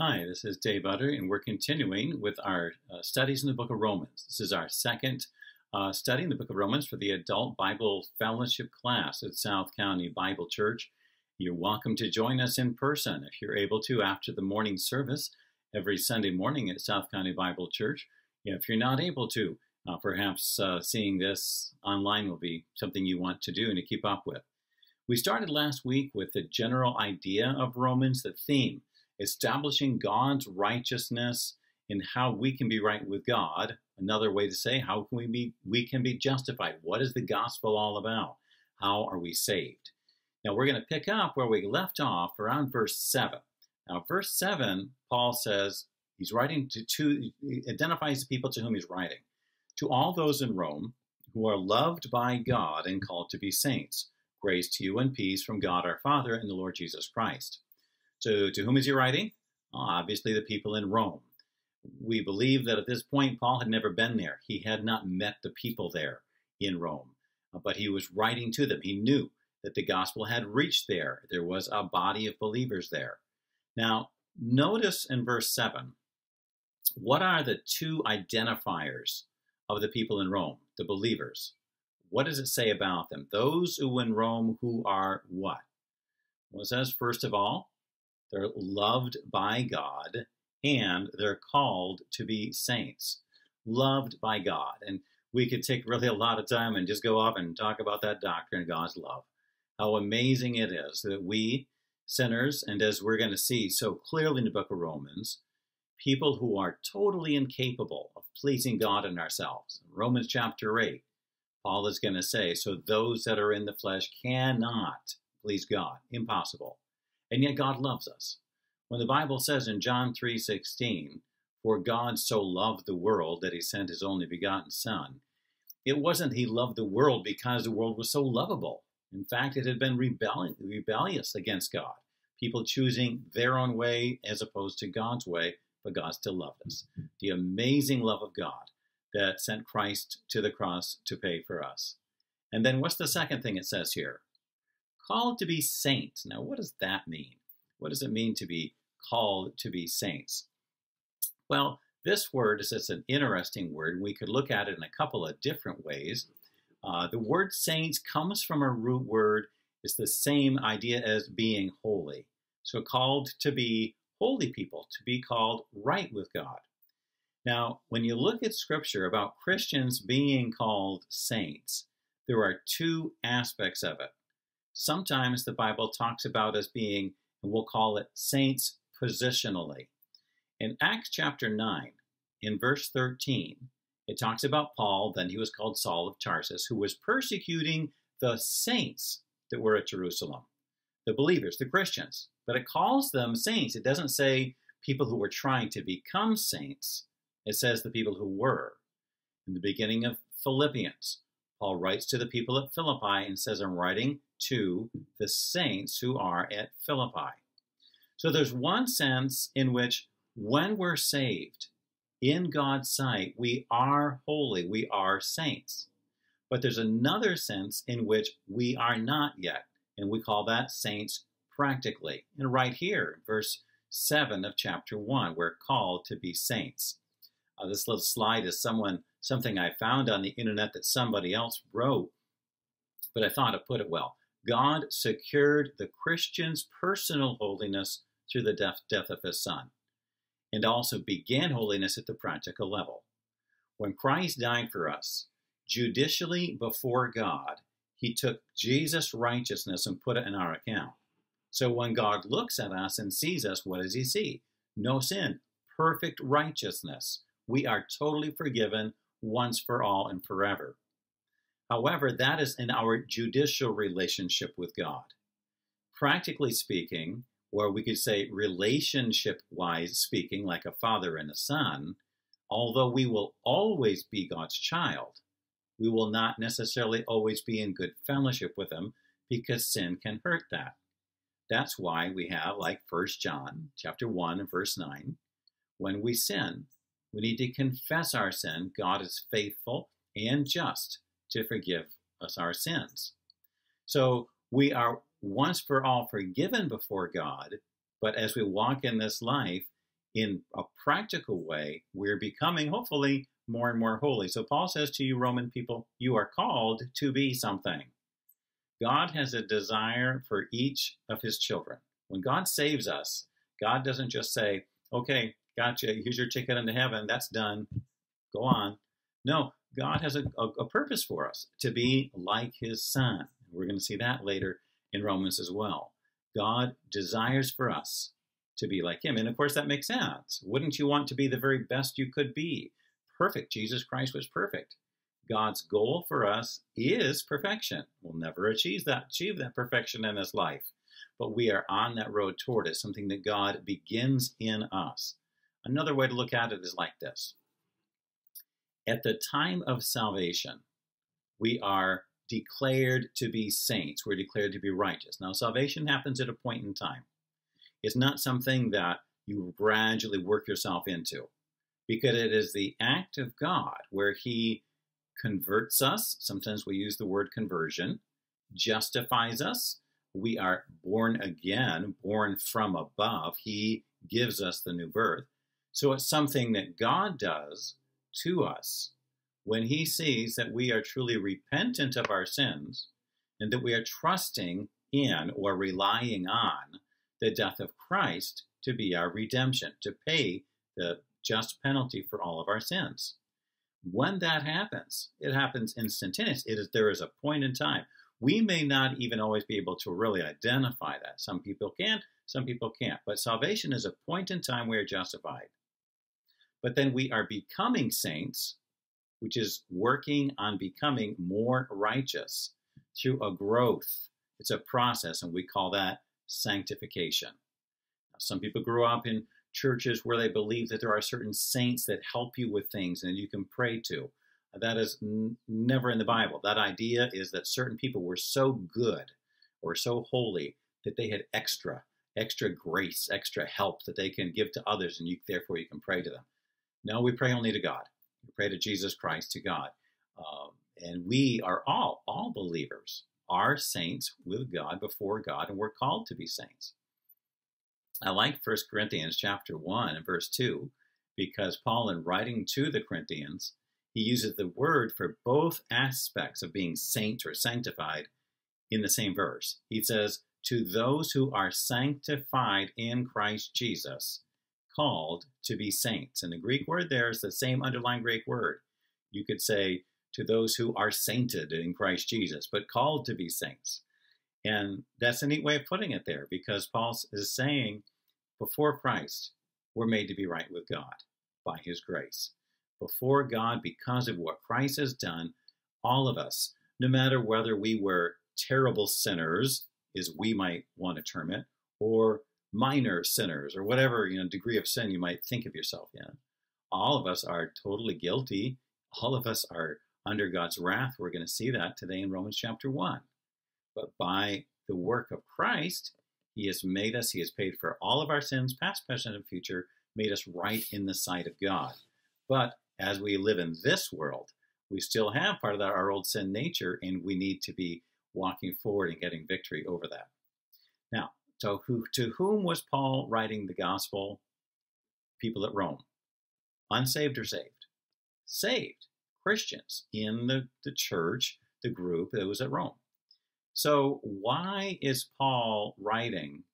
Hi, this is Dave Utter, and we're continuing with our uh, studies in the book of Romans. This is our second uh, study in the book of Romans for the Adult Bible Fellowship class at South County Bible Church. You're welcome to join us in person if you're able to after the morning service every Sunday morning at South County Bible Church. If you're not able to, uh, perhaps uh, seeing this online will be something you want to do and to keep up with. We started last week with the general idea of Romans, the theme establishing God's righteousness in how we can be right with God. Another way to say, how can we be we can be justified? What is the gospel all about? How are we saved? Now we're going to pick up where we left off around verse 7. Now, verse 7, Paul says he's writing to two, identifies the people to whom he's writing. To all those in Rome who are loved by God and called to be saints, grace to you and peace from God our Father and the Lord Jesus Christ. So, to whom is he writing? Obviously, the people in Rome. We believe that at this point, Paul had never been there. He had not met the people there in Rome, uh, but he was writing to them. He knew that the gospel had reached there. There was a body of believers there. Now, notice in verse 7 what are the two identifiers of the people in Rome, the believers? What does it say about them? Those who in Rome who are what? Well, it says, first of all, they're loved by God and they're called to be saints. Loved by God. And we could take really a lot of time and just go off and talk about that doctrine of God's love. How amazing it is that we, sinners, and as we're going to see so clearly in the book of Romans, people who are totally incapable of pleasing God and ourselves. Romans chapter 8, Paul is going to say, So those that are in the flesh cannot please God. Impossible. And yet God loves us. When the Bible says in John 3:16, "For God so loved the world that he sent his only begotten son," it wasn't he loved the world because the world was so lovable. In fact, it had been rebellious against God, people choosing their own way as opposed to God's way, but God still loved us. The amazing love of God that sent Christ to the cross to pay for us. And then what's the second thing it says here? Called to be saints. Now, what does that mean? What does it mean to be called to be saints? Well, this word is just an interesting word. We could look at it in a couple of different ways. Uh, the word saints comes from a root word. It's the same idea as being holy. So called to be holy people, to be called right with God. Now, when you look at scripture about Christians being called saints, there are two aspects of it. Sometimes the Bible talks about us being, and we'll call it saints positionally. In Acts chapter 9, in verse 13, it talks about Paul, then he was called Saul of Tarsus, who was persecuting the saints that were at Jerusalem, the believers, the Christians. But it calls them saints. It doesn't say people who were trying to become saints, it says the people who were. In the beginning of Philippians, Paul writes to the people at Philippi and says, I'm writing to the saints who are at Philippi. So there's one sense in which when we're saved in God's sight, we are holy, we are saints. But there's another sense in which we are not yet, and we call that saints practically. And right here, verse 7 of chapter 1, we're called to be saints. Uh, this little slide is someone something I found on the internet that somebody else wrote, but I thought it put it well. God secured the Christian's personal holiness through the death, death of his son, and also began holiness at the practical level. When Christ died for us, judicially before God, he took Jesus' righteousness and put it in our account. So when God looks at us and sees us, what does he see? No sin, perfect righteousness. We are totally forgiven once for all and forever. However, that is in our judicial relationship with God. Practically speaking, or we could say relationship wise speaking, like a father and a son, although we will always be God's child, we will not necessarily always be in good fellowship with Him because sin can hurt that. That's why we have, like 1 John chapter 1 and verse 9, when we sin, we need to confess our sin. God is faithful and just to forgive us our sins. So we are once for all forgiven before God, but as we walk in this life, in a practical way, we're becoming, hopefully, more and more holy. So Paul says to you, Roman people, you are called to be something. God has a desire for each of his children. When God saves us, God doesn't just say, okay, gotcha, here's your ticket into heaven, that's done, go on. No, God has a, a, a purpose for us to be like his son. We're going to see that later in Romans as well. God desires for us to be like him. And of course, that makes sense. Wouldn't you want to be the very best you could be? Perfect. Jesus Christ was perfect. God's goal for us is perfection. We'll never achieve that, achieve that perfection in this life, but we are on that road toward it, something that God begins in us. Another way to look at it is like this. At the time of salvation, we are declared to be saints. We're declared to be righteous. Now, salvation happens at a point in time. It's not something that you gradually work yourself into because it is the act of God where He converts us. Sometimes we use the word conversion, justifies us. We are born again, born from above. He gives us the new birth. So it's something that God does to us when He sees that we are truly repentant of our sins and that we are trusting in or relying on the death of Christ to be our redemption, to pay the just penalty for all of our sins. When that happens, it happens instantaneous. It is, there is a point in time. We may not even always be able to really identify that. Some people can, some people can't. But salvation is a point in time we are justified. But then we are becoming saints, which is working on becoming more righteous through a growth. It's a process, and we call that sanctification. Now, some people grew up in churches where they believe that there are certain saints that help you with things and you can pray to. That is n- never in the Bible. That idea is that certain people were so good or so holy that they had extra, extra grace, extra help that they can give to others, and you therefore you can pray to them. No, we pray only to God. We pray to Jesus Christ, to God, um, and we are all all believers are saints with God before God, and we're called to be saints. I like 1 Corinthians chapter 1 and verse 2 because Paul, in writing to the Corinthians, he uses the word for both aspects of being saint or sanctified in the same verse. He says, To those who are sanctified in Christ Jesus, called to be saints. And the Greek word there is the same underlying Greek word. You could say, To those who are sainted in Christ Jesus, but called to be saints. And that's a neat way of putting it there because Paul is saying, before Christ, we're made to be right with God by his grace. Before God, because of what Christ has done, all of us, no matter whether we were terrible sinners, as we might want to term it, or minor sinners, or whatever you know degree of sin you might think of yourself in, all of us are totally guilty. All of us are under God's wrath. We're going to see that today in Romans chapter 1. But by the work of Christ, He has made us, He has paid for all of our sins, past, present, and future, made us right in the sight of God. But as we live in this world, we still have part of that, our old sin nature, and we need to be walking forward and getting victory over that. Now, so who, to whom was Paul writing the gospel? People at Rome. Unsaved or saved? Saved. Christians in the, the church, the group that was at Rome. So, why is Paul writing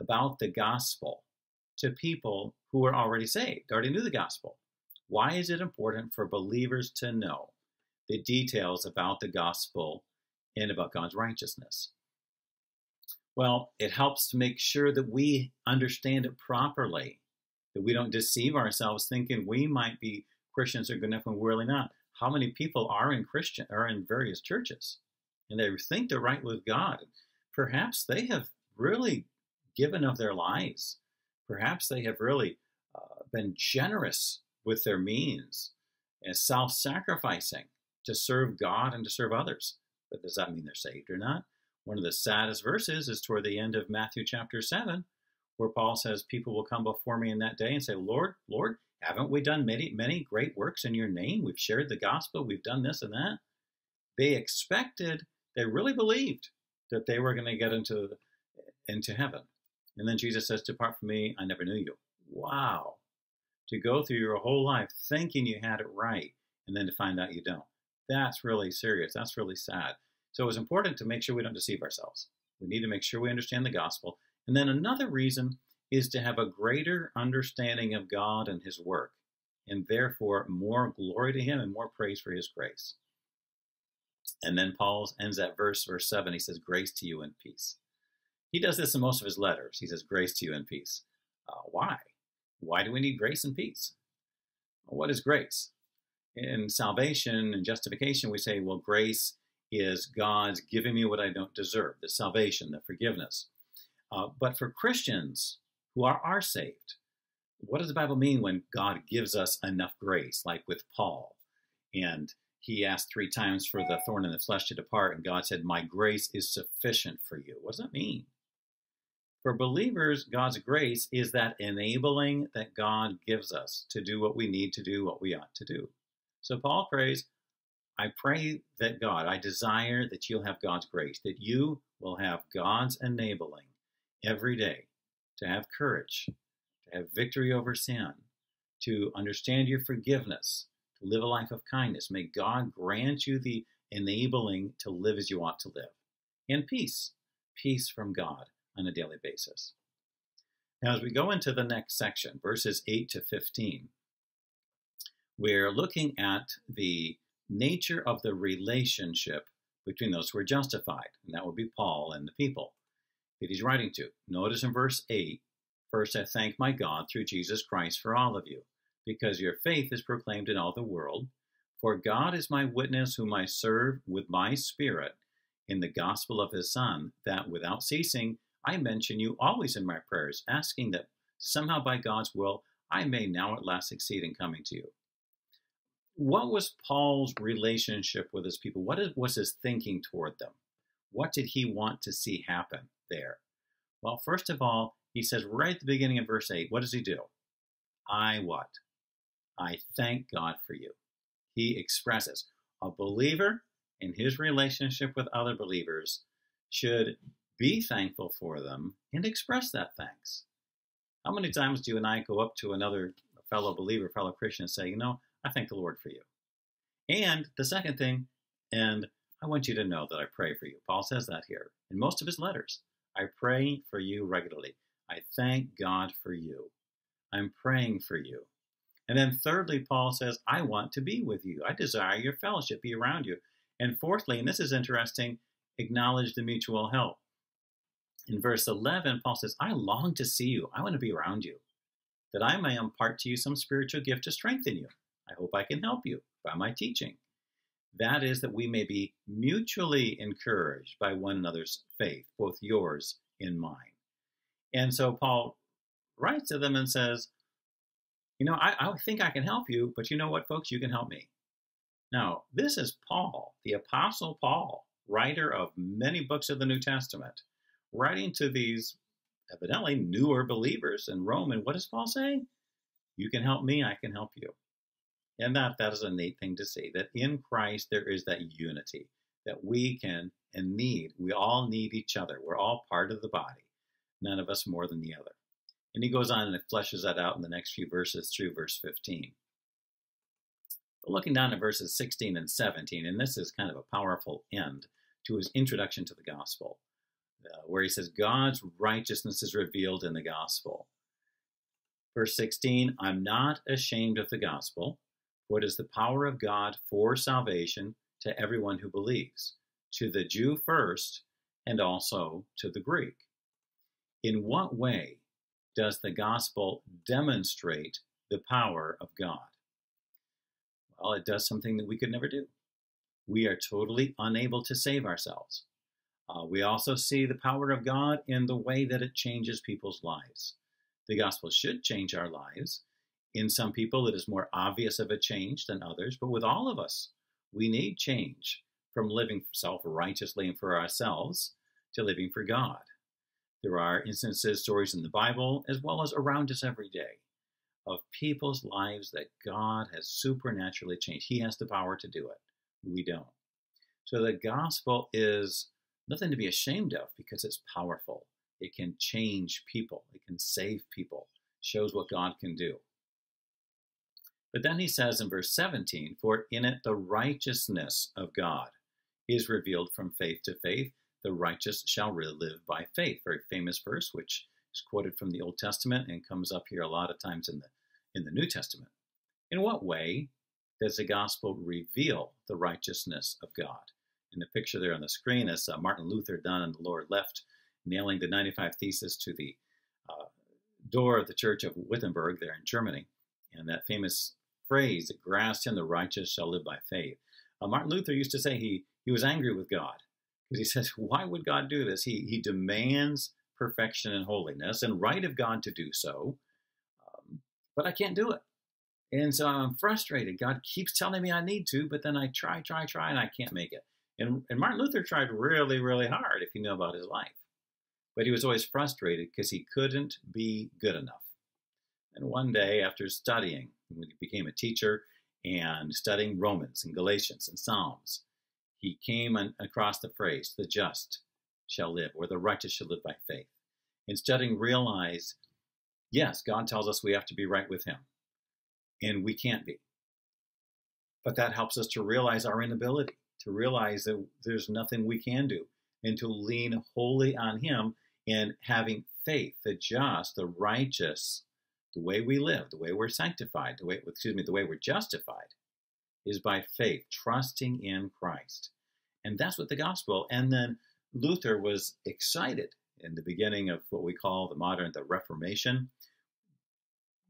about the gospel to people who are already saved, already knew the gospel? Why is it important for believers to know the details about the gospel and about God's righteousness? Well, it helps to make sure that we understand it properly, that we don't deceive ourselves thinking we might be Christians or good enough when we're really not. How many people are in Christian are in various churches? and they think they're right with God, perhaps they have really given of their lives. Perhaps they have really uh, been generous with their means and self sacrificing to serve God and to serve others. But does that mean they're saved or not? One of the saddest verses is toward the end of Matthew chapter 7, where Paul says, People will come before me in that day and say, Lord, Lord, haven't we done many, many great works in your name? We've shared the gospel, we've done this and that. They expected they really believed that they were going to get into into heaven. And then Jesus says, "Depart from me, I never knew you." Wow, to go through your whole life thinking you had it right and then to find out you don't. That's really serious. That's really sad. So it's important to make sure we don't deceive ourselves. We need to make sure we understand the gospel. And then another reason is to have a greater understanding of God and His work, and therefore more glory to Him and more praise for His grace. And then Paul ends that verse, verse 7. He says, Grace to you and peace. He does this in most of his letters. He says, Grace to you and peace. Uh, why? Why do we need grace and peace? What is grace? In salvation and justification, we say, well, grace is God's giving me what I don't deserve, the salvation, the forgiveness. Uh, but for Christians who are, are saved, what does the Bible mean when God gives us enough grace, like with Paul? And he asked three times for the thorn in the flesh to depart, and God said, My grace is sufficient for you. What does that mean? For believers, God's grace is that enabling that God gives us to do what we need to do, what we ought to do. So Paul prays, I pray that God, I desire that you'll have God's grace, that you will have God's enabling every day to have courage, to have victory over sin, to understand your forgiveness, to live a life of kindness. May God grant you the enabling to live as you ought to live. And peace, peace from God on a daily basis. Now, as we go into the next section, verses 8 to 15, we're looking at the nature of the relationship between those who are justified, and that would be Paul and the people that he's writing to. Notice in verse 8 First, I thank my God through Jesus Christ for all of you, because your faith is proclaimed in all the world. For God is my witness, whom I serve with my spirit in the gospel of his Son, that without ceasing I mention you always in my prayers, asking that somehow by God's will I may now at last succeed in coming to you. What was Paul's relationship with his people? What was his thinking toward them? What did he want to see happen there? Well, first of all, he says right at the beginning of verse 8, what does he do? I what? I thank God for you. He expresses a believer in his relationship with other believers should be thankful for them, and express that thanks. How many times do you and I go up to another fellow believer, fellow Christian, and say, You know, I thank the Lord for you? And the second thing, and I want you to know that I pray for you. Paul says that here in most of his letters. I pray for you regularly. I thank God for you. I'm praying for you. And then thirdly, Paul says, I want to be with you. I desire your fellowship, be around you. And fourthly, and this is interesting, acknowledge the mutual help in verse 11, Paul says, I long to see you. I want to be around you, that I may impart to you some spiritual gift to strengthen you. I hope I can help you by my teaching. That is, that we may be mutually encouraged by one another's faith, both yours and mine. And so Paul writes to them and says, You know, I, I think I can help you, but you know what, folks? You can help me. Now, this is Paul, the Apostle Paul, writer of many books of the New Testament writing to these evidently newer believers in Rome. And what does Paul say? You can help me, I can help you. And that, that is a neat thing to see that in Christ there is that unity that we can and need. We all need each other. We're all part of the body, none of us more than the other. And he goes on and fleshes that out in the next few verses through verse 15. But looking down at verses 16 and 17, and this is kind of a powerful end to his introduction to the gospel uh, where he says, God's righteousness is revealed in the gospel. Verse 16, I'm not ashamed of the gospel, it is the power of God for salvation to everyone who believes, to the Jew first, and also to the Greek. In what way does the gospel demonstrate the power of God? Well, it does something that we could never do. We are totally unable to save ourselves. Uh, we also see the power of God in the way that it changes people's lives. The gospel should change our lives. In some people, it is more obvious of a change than others, but with all of us, we need change from living self righteously and for ourselves to living for God. There are instances, stories in the Bible, as well as around us every day, of people's lives that God has supernaturally changed. He has the power to do it. We don't. So the gospel is nothing to be ashamed of because it's powerful. It can change people, it can save people, shows what God can do. But then he says in verse 17, For in it the righteousness of God is revealed from faith to faith. The righteous shall live by faith. Very famous verse, which is quoted from the Old Testament and comes up here a lot of times in the in the New Testament. In what way does the gospel reveal the righteousness of God? In the picture there on the screen is uh, Martin Luther done on the lower left, nailing the 95 Thesis to the uh, door of the Church of Wittenberg there in Germany. And that famous phrase that grasps him, the righteous shall live by faith. Uh, Martin Luther used to say he, he was angry with God because he says, Why would God do this? He, he demands perfection and holiness and right of God to do so, um, but I can't do it. And so I'm frustrated. God keeps telling me I need to, but then I try, try, try, and I can't make it. And, and Martin Luther tried really, really hard if you know about his life. But he was always frustrated because he couldn't be good enough. And one day, after studying, he became a teacher and studying Romans and Galatians and Psalms, he came across the phrase, the just shall live, or the righteous shall live by faith. In studying, realized, yes, God tells us we have to be right with him, and we can't be. But that helps us to realize our inability, to realize that there's nothing we can do, and to lean wholly on him and having faith, the just, the righteous, the way we live, the way we're sanctified, the way, excuse me, the way we're justified is by faith, trusting in Christ. And that's what the gospel. And then Luther was excited in the beginning of what we call the modern, the Reformation,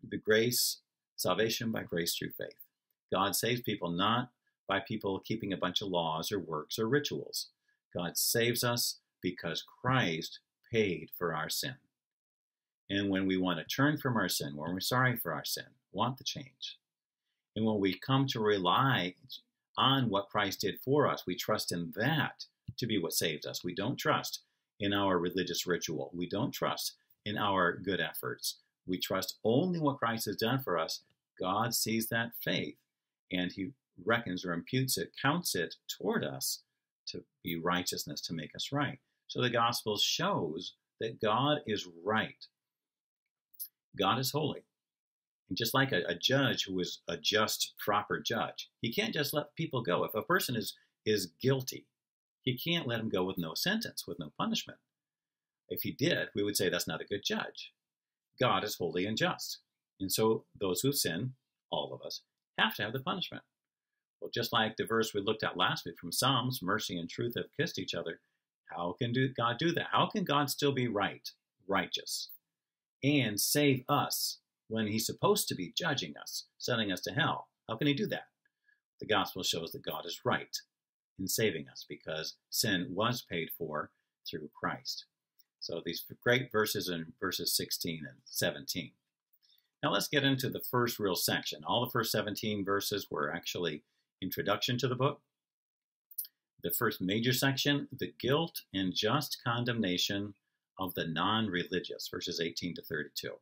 the grace, salvation by grace through faith. God saves people not by people keeping a bunch of laws or works or rituals. God saves us because Christ paid for our sin. And when we want to turn from our sin, when we're sorry for our sin, want the change, and when we come to rely on what Christ did for us, we trust in that to be what saves us. We don't trust in our religious ritual. We don't trust in our good efforts. We trust only what Christ has done for us. God sees that faith and he reckons or imputes it, counts it toward us to be righteousness, to make us right. So the gospel shows that God is right. God is holy. And just like a, a, judge who is a just, proper judge, he can't just let people go. If a person is, is guilty, he can't let him go with no sentence, with no punishment. If he did, we would say that's not a good judge. God is holy and just. And so those who sin, all of us, have to have the punishment. Well, just like the verse we looked at last week from Psalms, mercy and truth have kissed each other. How can do, God do that? How can God still be right, righteous, and save us when he's supposed to be judging us, sending us to hell? How can he do that? The gospel shows that God is right in saving us because sin was paid for through Christ. So these great verses in verses 16 and 17. Now let's get into the first real section. All the first 17 verses were actually introduction to the book. The first major section, the guilt and just condemnation of the non-religious, verses 18 to 32.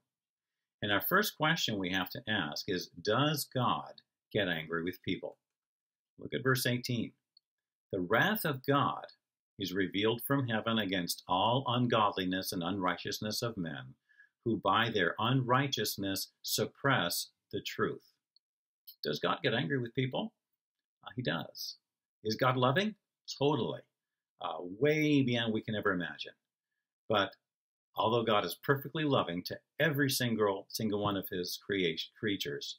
And our first question we have to ask is, does God get angry with people? Look at verse 18. The wrath of God is revealed from heaven against all ungodliness and unrighteousness of men, who by their unrighteousness suppress the truth. Does God get angry with people? Uh, he does. Is God loving? Totally. Uh, way beyond we can ever imagine. But although God is perfectly loving to every single single one of his creation, creatures,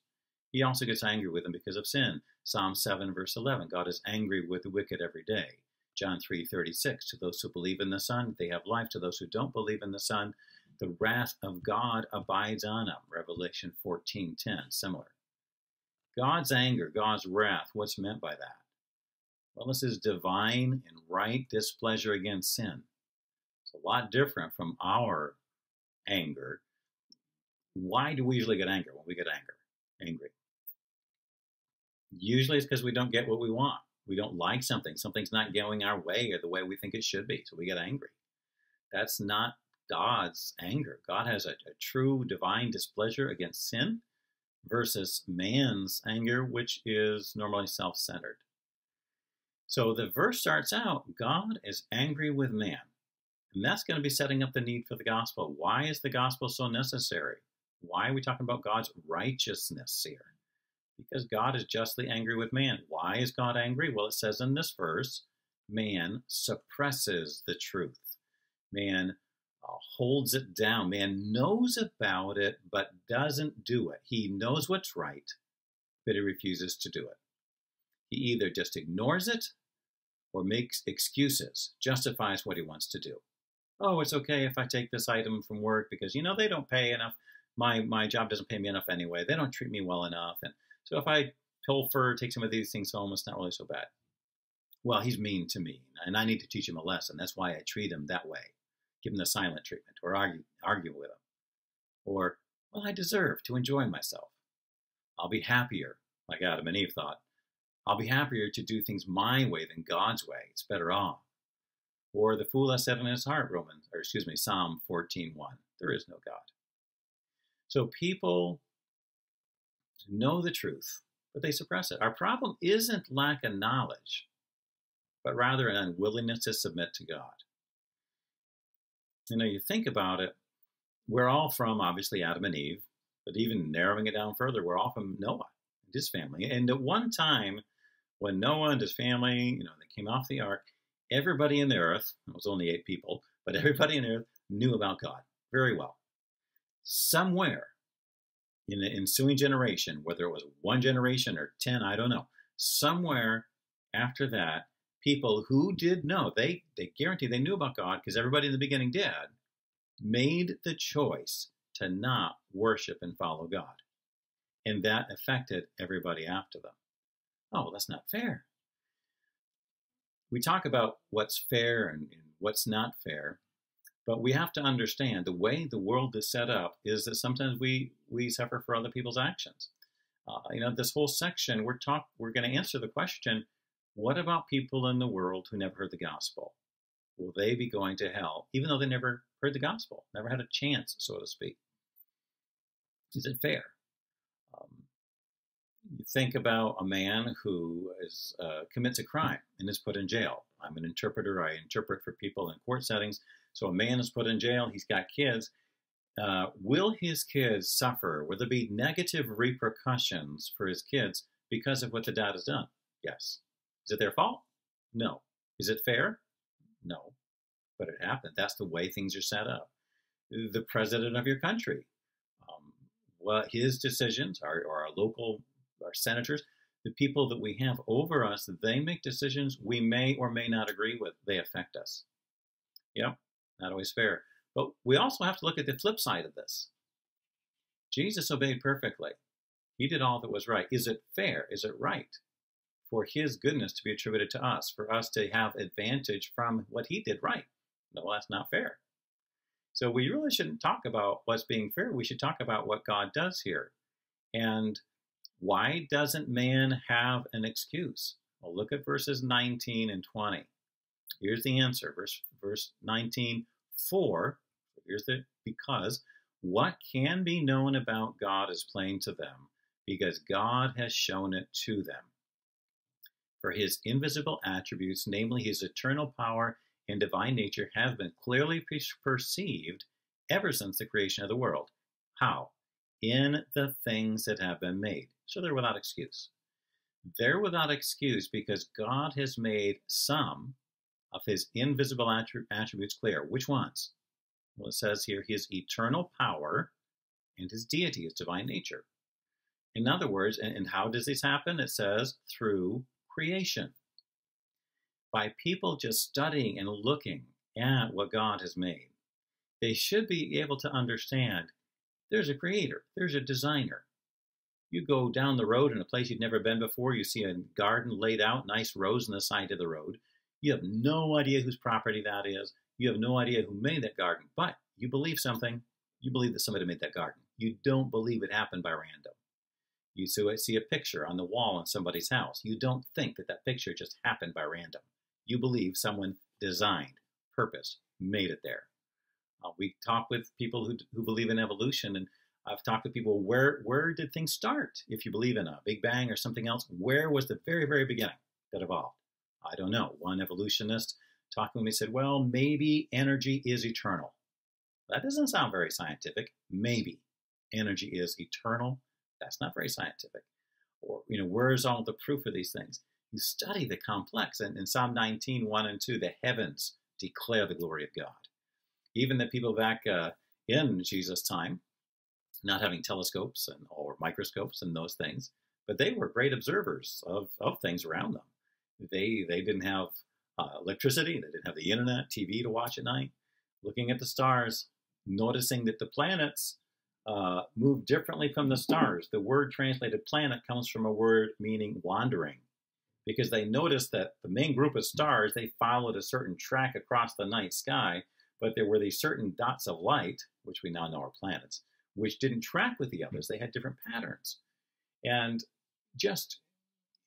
he also gets angry with them because of sin. Psalm 7, verse 11 God is angry with the wicked every day. John 3:36 To those who believe in the Son, they have life. To those who don't believe in the Son, the wrath of God abides on them. Revelation 14:10 similar. God's anger, God's wrath, what's meant by that? Well, this is divine and right displeasure against sin. It's a lot different from our anger. Why do we usually get angry when we get anger, angry? Usually it's because we don't get what we want we don't like something, something's not going our way or the way we think it should be, so we get angry. That's not God's anger. God has a, a true divine displeasure against sin versus man's anger, which is normally self centered. So the verse starts out God is angry with man. And that's going to be setting up the need for the gospel. Why is the gospel so necessary? Why are we talking about God's righteousness here? Because God is justly angry with man. Why is God angry? Well, it says in this verse, man suppresses the truth. Man uh, holds it down. Man knows about it, but doesn't do it. He knows what's right, but he refuses to do it. He either just ignores it or makes excuses, justifies what he wants to do. Oh, it's okay if I take this item from work because, you know, they don't pay enough. My, my job doesn't pay me enough anyway. They don't treat me well enough. And so if I pilfer, take some of these things home, it's not really so bad. Well, he's mean to me, and I need to teach him a lesson. That's why I treat him that way. Give him the silent treatment, or argue, argue with him. Or, well, I deserve to enjoy myself. I'll be happier, like Adam and Eve thought, I'll be happier to do things my way than God's way. It's better off. Or the fool has said in his heart, Romans, or excuse me, Psalm 14:1. There is no God. So people know the truth, but they suppress it. Our problem isn't lack of knowledge, but rather an unwillingness to submit to God. You know, you think about it, we're all from obviously Adam and Eve, but even narrowing it down further, we're all from Noah and his family. And at one time, when Noah and his family, you know, they came off the ark, everybody in the earth, it was only eight people, but everybody in the earth knew about God very well. Somewhere in the ensuing generation, whether it was one generation or 10, I don't know, somewhere after that, people who did know, they, they guarantee they knew about God because everybody in the beginning did, made the choice to not worship and follow God. And that affected everybody after them oh, that's not fair. We talk about what's fair and, and what's not fair, but we have to understand the way the world is set up is that sometimes we, we suffer for other people's actions. Uh, you know, this whole section, we're talk, we're going to answer the question, what about people in the world who never heard the gospel? Will they be going to hell, even though they never heard the gospel, never had a chance, so to speak? Is it fair? You think about a man who is, uh, commits a crime and is put in jail. I'm an interpreter. I interpret for people in court settings. So a man is put in jail. He's got kids. Uh, will his kids suffer? Will there be negative repercussions for his kids because of what the dad has done? Yes. Is it their fault? No. Is it fair? No. But it happened. That's the way things are set up. The president of your country, um, well, his decisions are, or a local our senators, the people that we have over us, they make decisions we may or may not agree with. They affect us. Yep, not always fair. But we also have to look at the flip side of this. Jesus obeyed perfectly. He did all that was right. Is it fair? Is it right for his goodness to be attributed to us, for us to have advantage from what he did right? No, that's not fair. So we really shouldn't talk about what's being fair. We should talk about what God does here. And why doesn't man have an excuse? Well, look at verses 19 and 20. Here's the answer. Verse, verse 19, for, here's the because, what can be known about God is plain to them, because God has shown it to them. For his invisible attributes, namely his eternal power and divine nature, have been clearly perceived ever since the creation of the world. How? In the things that have been made so they're without excuse. They're without excuse because God has made some of his invisible attributes clear. Which ones? Well, it says here his eternal power and his deity, his divine nature. In other words, and, how does this happen? It says through creation. By people just studying and looking at what God has made, they should be able to understand there's a creator, there's a designer, you go down the road in a place you've never been before, you see a garden laid out, nice rows on the side of the road. You have no idea whose property that is. You have no idea who made that garden, but you believe something. You believe that somebody made that garden. You don't believe it happened by random. You see a picture on the wall in somebody's house. You don't think that that picture just happened by random. You believe someone designed, purpose, made it there. Uh, we talk with people who, who believe in evolution, and I've talked to people where where did things start? If you believe in a Big Bang or something else, where was the very very beginning that evolved? I don't know. One evolutionist talking with me said, "Well, maybe energy is eternal." That doesn't sound very scientific. Maybe energy is eternal. That's not very scientific. Or, you know, where's all the proof of these things? You study the complex. And in Psalm 19, 1 and 2, the heavens declare the glory of God. Even the people back uh, in Jesus' time, not having telescopes and or microscopes and those things, but they were great observers of, of things around them. They they didn't have uh, electricity, they didn't have the internet, TV to watch at night. Looking at the stars, noticing that the planets uh, move differently from the stars. The word translated planet comes from a word meaning wandering, because they noticed that the main group of stars they followed a certain track across the night sky, but there were these certain dots of light, which we now know are planets, which didn't track with the others. They had different patterns. And just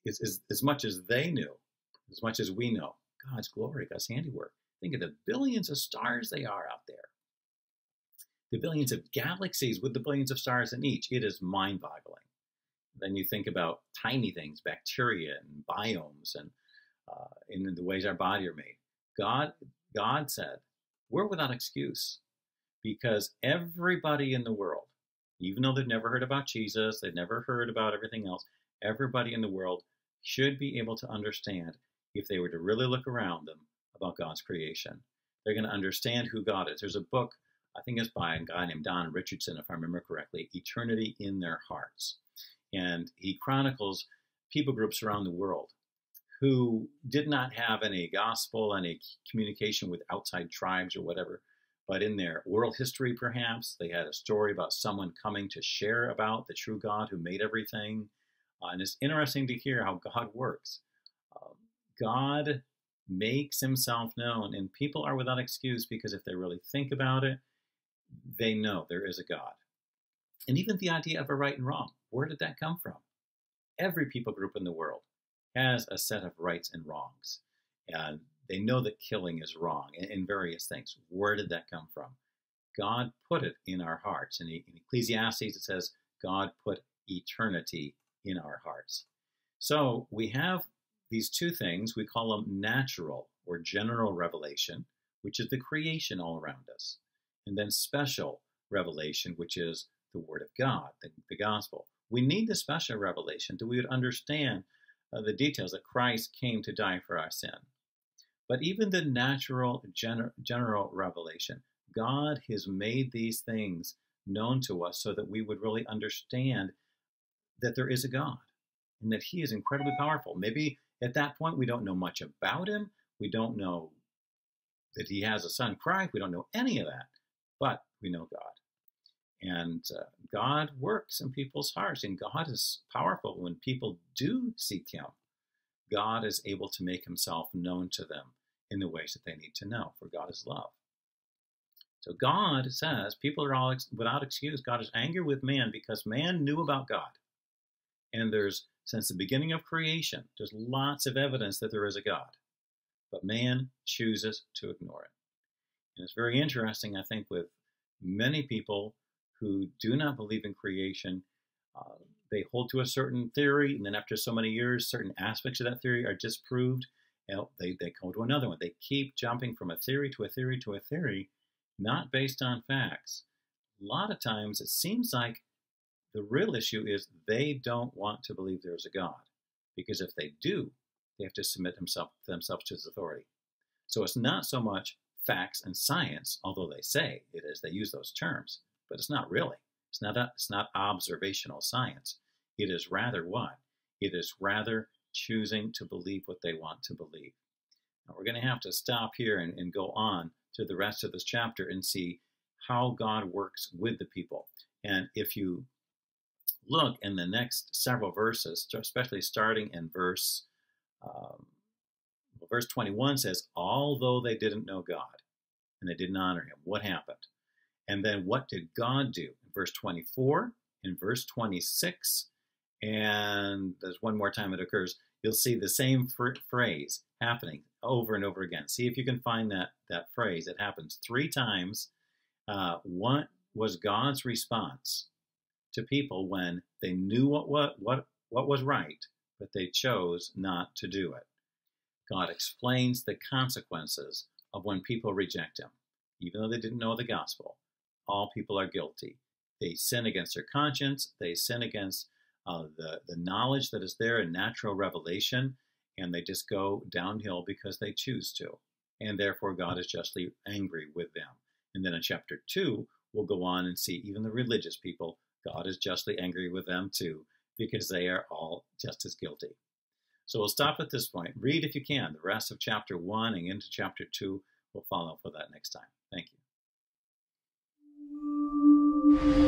as, as, as much as they knew, as much as we know, God's glory, God's handiwork. Think of the billions of stars they are out there. The billions of galaxies with the billions of stars in each. It is mind boggling. Then you think about tiny things, bacteria and biomes, and uh, in the ways our body are made. God, God said, we're without excuse because everybody in the world, even though they've never heard about Jesus, they've never heard about everything else, everybody in the world should be able to understand if they were to really look around them about God's creation. They're going to understand who God is. There's a book, I think it's by a guy named Don Richardson, if I remember correctly, Eternity in Their Hearts. And he chronicles people groups around the world who did not have any gospel, any communication with outside tribes or whatever, but in their oral history, perhaps, they had a story about someone coming to share about the true God who made everything. Uh, and it's interesting to hear how God works. Uh, God makes himself known, and people are without excuse because if they really think about it, they know there is a God. And even the idea of a right and wrong, where did that come from? Every people group in the world has a set of rights and wrongs. And they know that killing is wrong in, various things. Where did that come from? God put it in our hearts. In, in Ecclesiastes, it says, God put eternity in our hearts. So we have these two things. We call them natural or general revelation, which is the creation all around us, and then special revelation, which is the Word of God, the, the gospel. We need the special revelation to we would understand uh, the details that Christ came to die for our sin. But even the natural gener- general revelation, God has made these things known to us so that we would really understand that there is a God and that He is incredibly powerful. Maybe at that point we don't know much about Him. We don't know that He has a son, Christ. We don't know any of that, but we know God. And uh, God works in people's hearts, and God is powerful when people do seek Him. God is able to make himself known to them in the ways that they need to know, for God is love. So God says people are all without excuse. God is angry with man because man knew about God. And there's, since the beginning of creation, there's lots of evidence that there is a God. But man chooses to ignore it. And it's very interesting, I think, with many people who do not believe in creation. Uh, they hold to a certain theory, and then after so many years, certain aspects of that theory are disproved. They, they go to another one. They keep jumping from a theory to a theory to a theory, not based on facts. A lot of times it seems like the real issue is they don't want to believe there's a God. Because if they do, they have to submit themselves, themselves to his authority. So it's not so much facts and science, although they say it is, they use those terms, but it's not really. It's not, a, it's not observational science. It is rather what? It is rather choosing to believe what they want to believe. Now we're going to have to stop here and, and go on to the rest of this chapter and see how God works with the people. And if you look in the next several verses, especially starting in verse um, well, verse 21 says, although they didn't know God and they didn't honor him, what happened? And then what did God do? In verse 24, in verse 26, and there's one more time it occurs, you'll see the same phrase happening over and over again. See if you can find that, that phrase. It happens three times. Uh, what was God's response to people when they knew what, what, what, what was right, but they chose not to do it? God explains the consequences of when people reject Him, even though they didn't know the gospel all people are guilty. They sin against their conscience, they sin against uh, the, the knowledge that is there in natural revelation, and they just go downhill because they choose to. And therefore, God is justly angry with them. And then in chapter 2, we'll go on and see even the religious people, God is justly angry with them too, because they are all just as guilty. So we'll stop at this point. Read if you can. The rest of chapter 1 and into chapter 2 We'll follow up for that next time. Thank you. Mm-hmm.